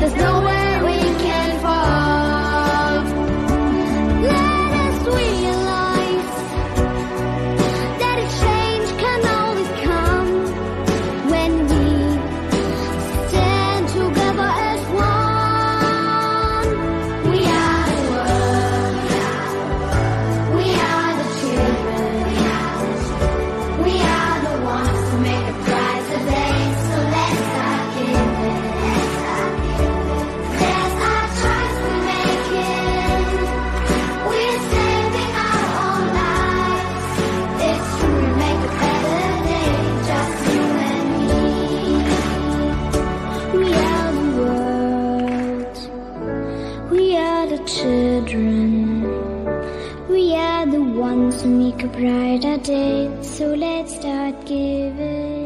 There's no way. are the children. We are the ones who make a brighter day. So let's start giving.